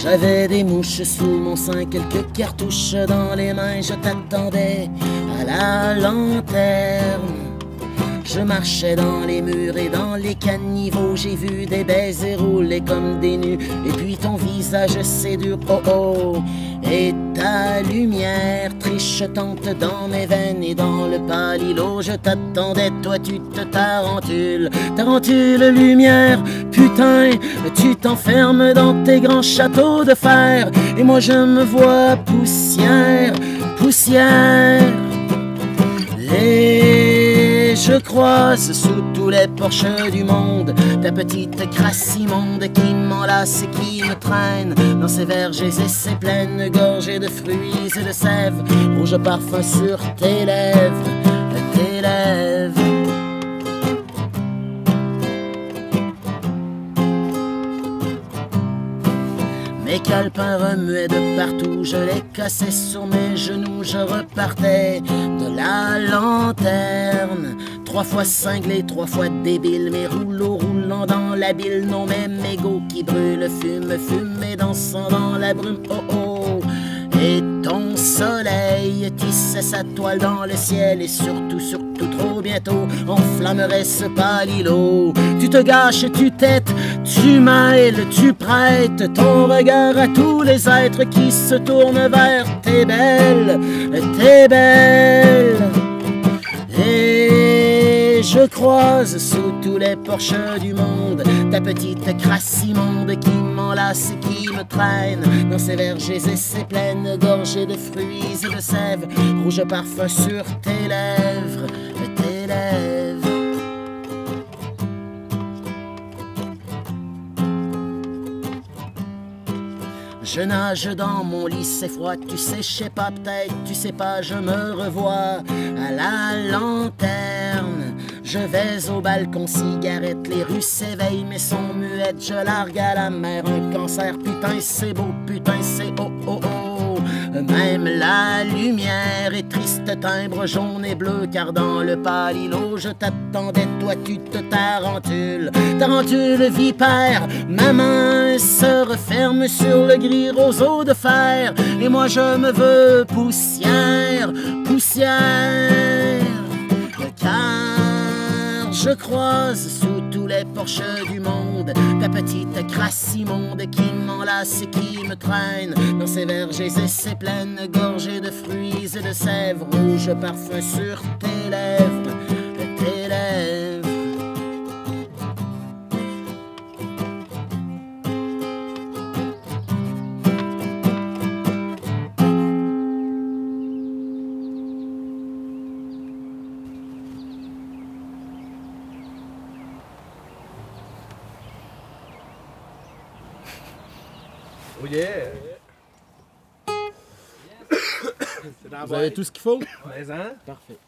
J'avais des mouches sous mon sein, quelques cartouches dans les mains, je t'attendais à la lanterne. Je marchais dans les murs et dans les caniveaux, j'ai vu des baisers rouler comme des nus, et puis ton visage dur, oh oh, et ta lumière trichotante dans mes veines et dans le palilo, je t'attendais, toi tu te tarentules, tarentule lumière, putain, tu t'enfermes dans tes grands châteaux de fer, et moi je me vois poussière, poussière. Je croise sous tous les porches du monde ta petite crasse immonde qui m'enlace et qui me traîne dans ses vergers et ses plaines gorgées de fruits et de sève, rouge parfum sur tes lèvres, tes lèvres. Mes calepins remuaient de partout, je les cassais sur mes genoux, je repartais de la lanterne. Trois fois cinglé, trois fois débile, mes rouleaux roulant dans la bile, non mes mégots qui brûlent, fume, fume et dansant dans la brume, oh oh. Et ton soleil tissait sa toile dans le ciel et surtout, surtout trop bientôt enflammerait ce palilo. Tu te gâches, tu têtes, tu mêles, tu prêtes ton regard à tous les êtres qui se tournent vers tes belles, tes belles. Je croise sous tous les porches du monde ta petite crasse immonde qui m'enlace et qui me traîne dans ses vergers et ses plaines gorgées de fruits et de sève, rouge parfum sur tes lèvres, tes lèvres. Je nage dans mon lit, c'est froid, tu sais, je sais pas, peut-être, tu sais pas, je me revois à la lanterne. Je vais au balcon, cigarette, les rues s'éveillent, mais sont muettes, je largue à la mer un cancer, putain, c'est beau, putain, c'est oh oh oh. Même la lumière est triste, timbre jaune et bleu, car dans le palilo, je t'attendais, toi tu te tarentules, tarentule vipère, ma main se referme sur le gris roseau de fer, et moi je me veux poussière, poussière, je croise sous tous les porches du monde ta petite crasse immonde qui m'enlace et qui me traîne. Dans ses vergers et ses plaines gorgées de fruits et de sève, rouge parfum sur tes lèvres, Oh yeah! Vous avez tout ce qu'il faut? Mais, hein? Parfait.